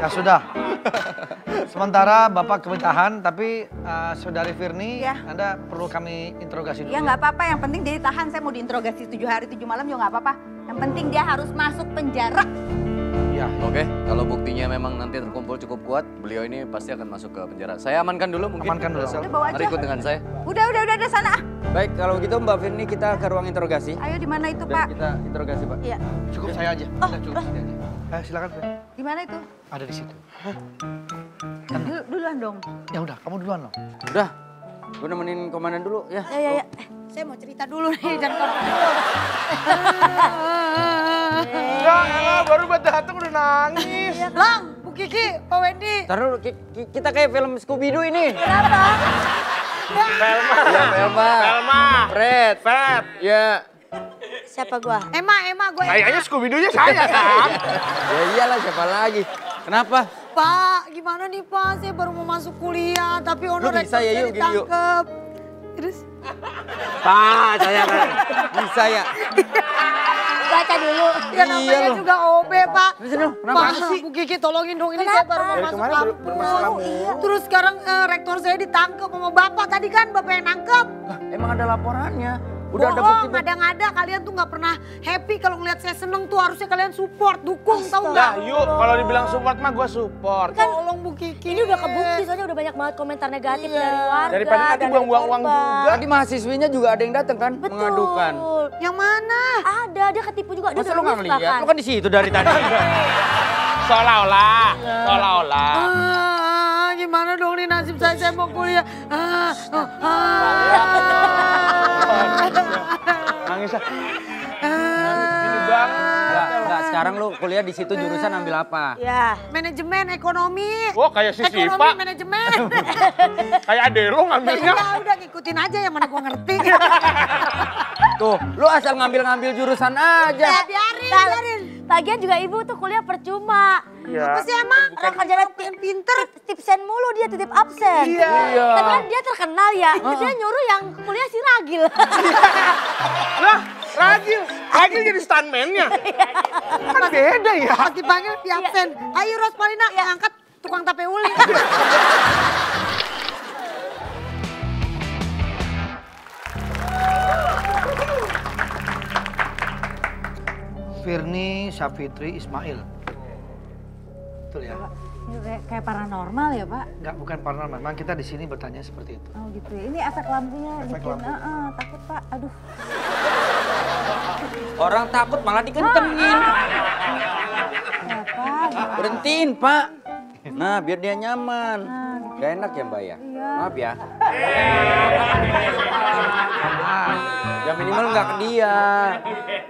Ya sudah. Sementara Bapak kami tahan, tapi uh, Saudari Firni, Ya. Anda perlu kami interogasi dulu. Ya nggak apa-apa, yang penting dia ditahan. Saya mau diinterogasi tujuh hari tujuh malam juga nggak apa-apa. Yang penting dia harus masuk penjara. Ya. Oke, kalau buktinya memang nanti terkumpul cukup kuat, beliau ini pasti akan masuk ke penjara. Saya amankan dulu mungkin. Amankan dulu. Sel. Udah, bawa Mari aja. ikut dengan saya. Udah, udah, udah, udah sana. ah. Baik, kalau gitu Mbak Firni kita ke ruang interogasi. Ayo di mana itu Dan Pak? kita interogasi Pak. Iya. Cukup saya aja. Oh, Udah, cukup saya aja. Eh, silakan, Firni. Di mana itu? Ada di situ. Dulu, duluan dong. Ya udah, kamu duluan loh. Udah, gue nemenin komandan dulu ya. Ya, ya, ya. Eh, saya mau cerita dulu nih, jangan korban dulu. Ya elah, baru buat datang udah nangis. Lang, Bu Kiki, Pak Wendy. Taruh ki- ki- kita kayak film Scooby Doo ini. Kenapa? Velma. Ya, Velma. Velma. Fred. Fred. Ya. Siapa gua? Emma, Emma, gue Kayaknya Scooby-Doo-nya saya kan. Ya iyalah siapa lagi. Kenapa? Pak, gimana nih Pak? Saya baru mau masuk kuliah, tapi honor rektor ya, saya yuk, ditangkep. Terus? Pak, saya kan. Bisa ya. baca dulu. Ya namanya Iya juga OB, Pak. Kenapa Pak, sih? Bu Kiki tolongin dong, ini saya baru mau masuk kemarin baru kampus. mulu. Terus sekarang eh, rektor saya ditangkep sama Bapak. Tadi kan Bapak yang nangkep. Lah, emang ada laporannya. Udah ada Bohong, bukti. ada nggak ada. Kalian tuh nggak pernah happy kalau ngeliat saya seneng tuh. Harusnya kalian support, dukung, tahu nggak? Nah yuk, kalau dibilang support mah gue support. Tolong Bu Kiki. Ini udah kebukti soalnya udah banyak banget komentar negatif dari warga. Daripada nanti buang-buang uang juga. Tadi mahasiswinya juga ada yang datang kan Betul. mengadukan. Yang mana? Ada, dia ketipu juga. Dia Masa lu nggak ngeliat? Lu kan di situ dari tadi. Seolah-olah, seolah-olah. Ah, gimana dong nih nasib saya, saya mau kuliah. Ah, oh, ah. Nangis ah. Ini. Enggak, enggak. Sekarang lu kuliah di situ jurusan ambil apa? Ya. Manajemen ekonomi. Wah kayak si ekonomi Sipa. manajemen. Kayak ade lu ngambilnya. udah, udah ngikutin aja yang mana gua ngerti. Tuh, lu asal ngambil-ngambil jurusan aja. ya biarin, biarin. Lagian juga ibu tuh kuliah percuma. Iya. Apa sih emang? Orang kerjanya yang pinter. tipsen mulu dia titip absen. Iya. Tapi kan dia terkenal ya. Dia nyuruh yang kuliah si Ragil. Lah, Ragil. Ragil jadi stuntman-nya. Kan beda ya. Pas dipanggil di absen. Ayo Rospalina, yang angkat tukang tape uli. Firni Syafitri Ismail. Betul ya? Kayak, kayak paranormal ya Pak? Enggak, bukan paranormal. Memang kita di sini bertanya seperti itu. Oh gitu ya. Ini efek lampunya Efek bikin, lampu. ah, ah, takut Pak. Aduh. Orang takut malah dikencengin. Ya Pak? Berhentiin, Pak. Nah, biar dia nyaman. Gak enak ya, Mbak ya? Maaf ya. Ya minimal nggak ke dia.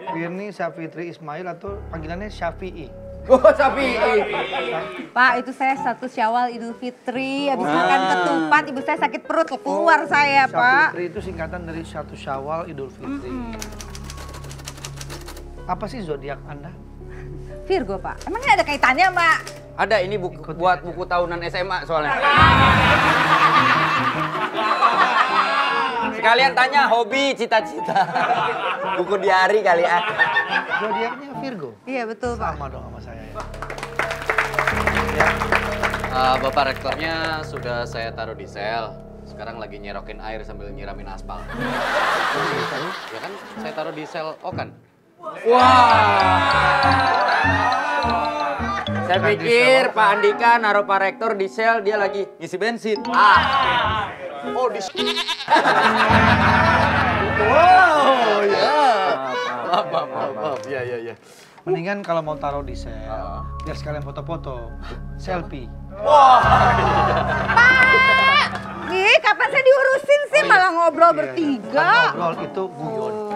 Firni Syafitri Ismail atau panggilannya Syafi'i. Oh, sapi. Pak, itu saya satu syawal Idul Fitri. Habis Ah. makan ketupat, ibu saya sakit perut. Keluar saya Pak. Syafitri itu singkatan dari satu Syawal Idul Fitri. Apa sih zodiak Anda? Virgo Pak. Emang ini ada kaitannya Mbak? Ada ini buku, buat buku tahunan SMA soalnya. Sekalian tanya hobi, cita-cita. Buku diari kali ah. Zodiaknya Virgo. Iya betul Pak. Sama dong sama saya ya. Eh, Bapak rektornya sudah saya taruh di sel. Sekarang lagi nyerokin air sambil nyiramin aspal. Ya kan, saya taruh di sel Okan. Saya pikir Pak Andika naruh Pak Rektor di sel, dia lagi ngisi bensin. Ah. Oh, di Oh ya. Maaf, maaf, maaf, maaf. Ya, ya, ya. Mendingan kalau mau taruh di sel, biar sekalian foto-foto, selfie. Ih, kapan saya diurusin sih malah ngobrol Iya, bertiga. Kan ngobrol itu guyon.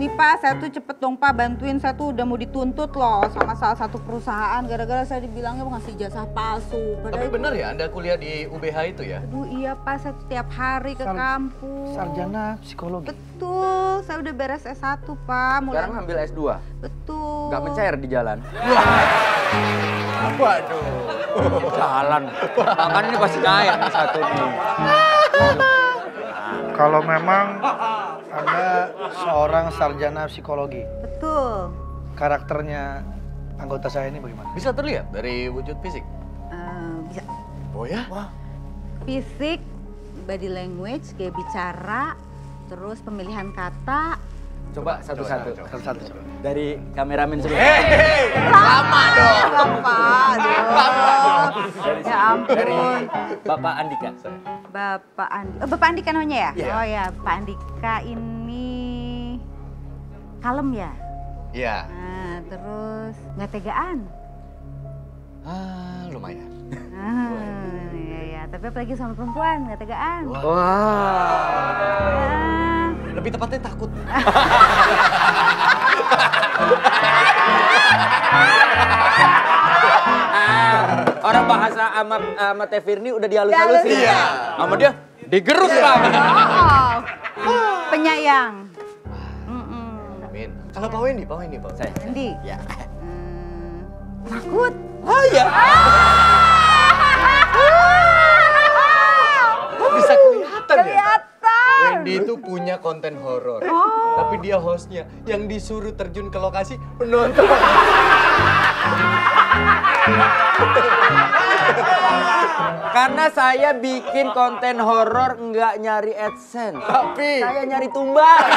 Nih Pak, saya tuh cepet dong Pak bantuin saya tuh udah mau dituntut loh sama salah satu perusahaan gara-gara saya dibilangnya mau ngasih jasa palsu. Tapi Padahal benar ya Anda kuliah di UBH itu ya? Aduh iya Pak, saya tuh tiap hari ke Sar- kampus. Sarjana psikologi. Betul, saya udah beres S1 Pak. Mulai... Sekarang ambil S2, Betul. nggak mencair di jalan. Waduh. Jalan. Bahkan ini pasti cair nih satu nih. Kalau memang Anda seorang sarjana psikologi, Betul. karakternya anggota saya ini bagaimana? Bisa terlihat dari wujud fisik. Eh, bisa Oh ya? fisik, body language, gaya bicara, terus pemilihan kata. Coba satu-satu. Satu-satu. coba. Dari kameramen semua. Lama dong. Bapak, dong. Dari, Ya ampun. dari Bapak Andika. Bapak Andi, oh Bapak Andika namanya ya? Iya. Oh ya, Pak Andika ini kalem ya? Iya. Nah, terus nggak tegaan. Ah, lumayan. Ah, iya ya. Tapi apalagi sama perempuan nggak tegaan. Wah. Ah, Lebih tepatnya takut. Ah, orang bahasa sama sama Teh Firni udah dihalus-halusin. Dihalusin. Iya. Sama dia digerus Pak. oh, penyayang. Amin. Kalau Pak Wendy, Pak Wendy, Pak. Saya. Andi. Ya. Hmm, takut. Oh ya. Bisa Wendy itu punya konten horor. Tapi dia hostnya yang disuruh terjun ke lokasi penonton. Karena saya bikin konten horor nggak nyari AdSense. Tapi Saya nyari tumbal.